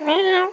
Meow.